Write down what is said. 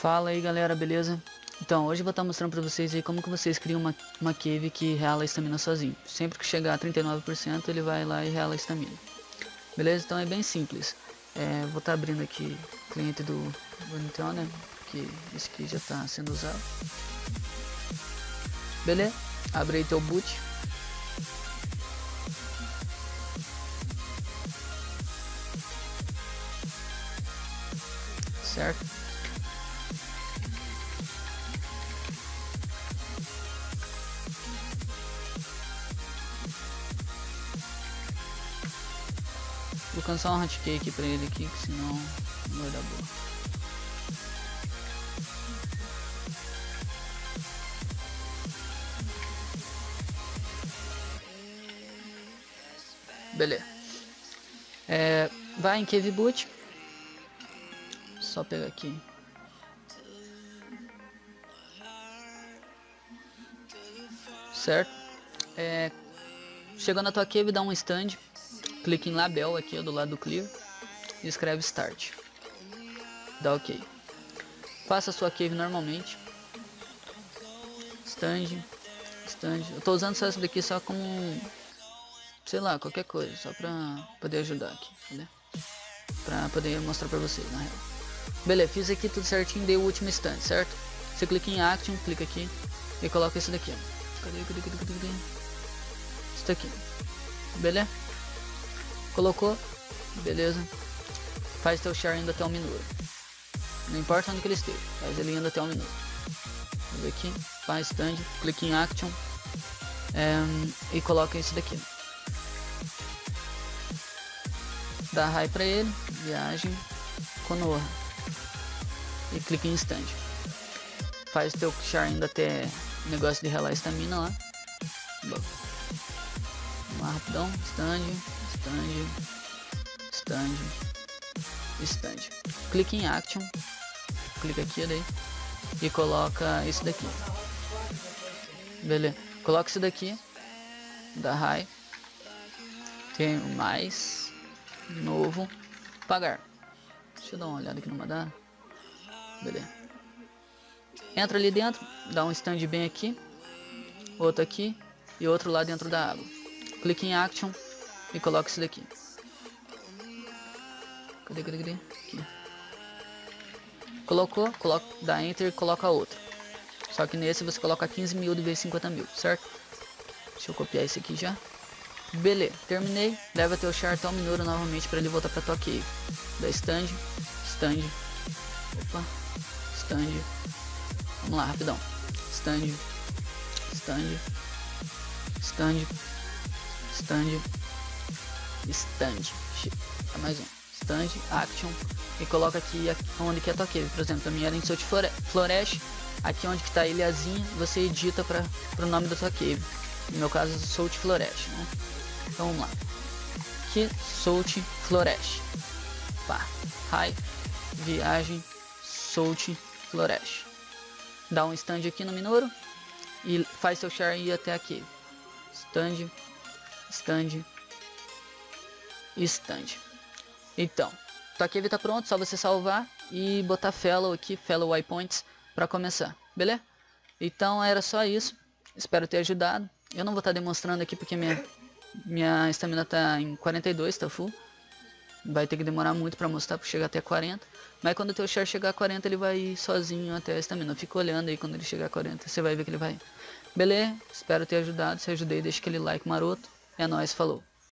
Fala aí galera, beleza? Então, hoje vou estar mostrando pra vocês aí como que vocês criam uma, uma cave que reala a estamina sozinho. Sempre que chegar a 39% ele vai lá e reala a estamina. Beleza? Então é bem simples. É, vou estar abrindo aqui o cliente do Bonitão, né? Que esse aqui já está sendo usado. Beleza? Abre aí teu boot. Certo? Vou cansar um hotcake pra ele aqui, que senão não vai dar boa. Beleza. É, vai em Cave Boot. Só pegar aqui. Certo? É, chegou na tua cave, dá um stand clique em label aqui do lado do clear e escreve start dá ok faça a sua cave normalmente stand stand eu tô usando só essa daqui só como sei lá qualquer coisa só pra poder ajudar aqui entendeu? pra poder mostrar pra vocês na real beleza fiz aqui tudo certinho dei o último stand certo você clica em action clica aqui e coloca esse daqui ó. cadê cadê cadê cadê, cadê? isso daqui beleza Colocou, beleza. Faz teu share indo até um minuto. Não importa onde que ele esteja, faz ele indo até um minuto. Vamos aqui, faz stand, clique em action é, e coloca isso daqui. Dá high pra ele, viagem, Konoha. E clique em stand. Faz teu share indo até negócio de relar estamina lá. Vamos lá rapidão, stand, stand, stand, stand. Clique em action, clica aqui daí e coloca isso daqui. Beleza. Coloca isso daqui da high. Tem mais novo pagar. Deixa eu dar uma olhada aqui no Madara. Beleza. Entra ali dentro, dá um stand bem aqui, outro aqui e outro lá dentro da água. Clique em action e coloca isso daqui. Cadê, cadê, cadê? Aqui. Colocou, coloca, dá enter e coloca outro. Só que nesse você coloca 15 mil de vez 50 mil, certo? Deixa eu copiar esse aqui já. Beleza, terminei. Leva teu char até o Minoru novamente para ele voltar para tua cave. Da stand, stand. Opa, stand. Vamos lá, rapidão. Stand, stand, stand, stand stand, é mais um, stand, action, e coloca aqui onde que é a tua cave, por exemplo, a minha era em Salt Florest, aqui onde que tá a ilhazinha, você edita para o nome da tua cave, no meu caso Salt Florest, né? então vamos lá, aqui Salt Florest, pá, high, viagem, Salt Florest, dá um stand aqui no Minouro, e faz seu share ir até aqui, stand, stand, stand. Então, tua cave tá pronto, só você salvar e botar fellow aqui, fellow waypoints para começar, beleza? Então era só isso, espero ter ajudado. Eu não vou estar tá demonstrando aqui porque minha minha estamina tá em 42, tá full. Vai ter que demorar muito para mostrar para chegar até 40. Mas quando o teu char chegar a 40, ele vai sozinho até a estamina. Fica olhando aí quando ele chegar a 40, você vai ver que ele vai. Beleza? Espero ter ajudado. Se ajudei, deixa aquele like maroto. É nóis, falou.